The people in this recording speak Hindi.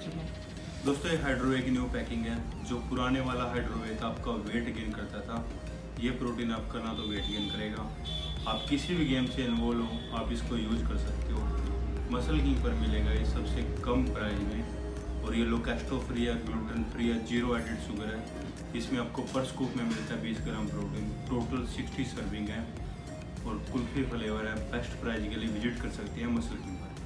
दोस्तों, ये हाइड्रोवे की न्यू पैकिंग है, जो पुराने वाला हाइड्रोवे था आपका वेट गेन करता था। ये प्रोटीन आपका ना तो वेट गेन करेगा। आप किसी भी गेम से इन्वॉल्व हो, आप इसको यूज़ कर सकते हो। मसल किंग पर मिलेगा ये सबसे कम प्राइस में। और ये लोकेस्टो फ्री है ग्लूटेन फ्री है ज़ीरो एडिड शुगर है। इसमें आपको पर स्कूप में मिलता है 20 ग्राम प्रोटीन टोटल 60 सर्विंग है। और कुल्फी फ्लेवर है बेस्ट प्राइस के लिए विज़िट कर सकते हैं मसल किंग पर।